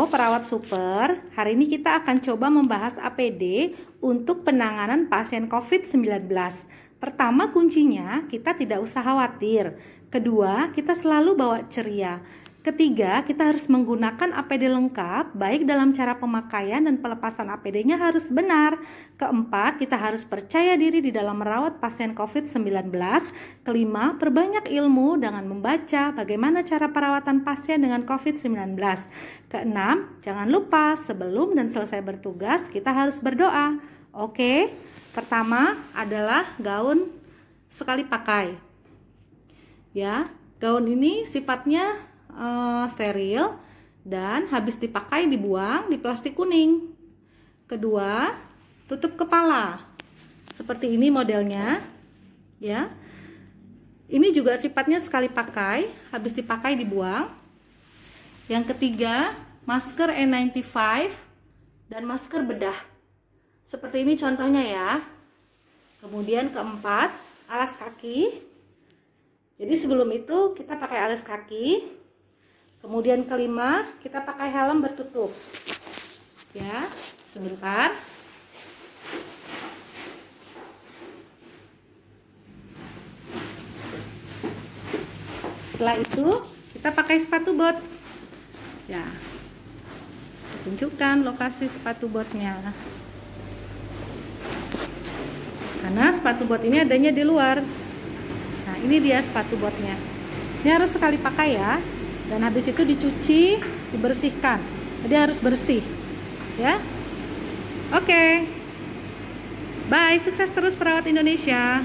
Halo perawat super, hari ini kita akan coba membahas APD untuk penanganan pasien COVID-19. Pertama kuncinya, kita tidak usah khawatir. Kedua, kita selalu bawa ceria. Ketiga, kita harus menggunakan APD lengkap, baik dalam cara pemakaian dan pelepasan APD-nya harus benar. Keempat, kita harus percaya diri di dalam merawat pasien COVID-19. Kelima, perbanyak ilmu dengan membaca bagaimana cara perawatan pasien dengan COVID-19. Keenam, jangan lupa sebelum dan selesai bertugas, kita harus berdoa. Oke, pertama adalah gaun sekali pakai. Ya, gaun ini sifatnya uh, steril dan habis dipakai dibuang di plastik kuning. Kedua, tutup kepala. Seperti ini modelnya. Ya. Ini juga sifatnya sekali pakai, habis dipakai dibuang. Yang ketiga, masker N95 dan masker bedah. Seperti ini contohnya ya. Kemudian keempat, alas kaki. Jadi sebelum itu kita pakai alas kaki, Kemudian kelima, kita pakai helm bertutup. Ya, sebentar. Setelah itu, kita pakai sepatu bot. Ya. Tunjukkan lokasi sepatu botnya. Karena sepatu bot ini adanya di luar. Nah, ini dia sepatu botnya. Ini harus sekali pakai ya dan habis itu dicuci dibersihkan. Jadi harus bersih ya. Oke. Okay. bye sukses terus perawat Indonesia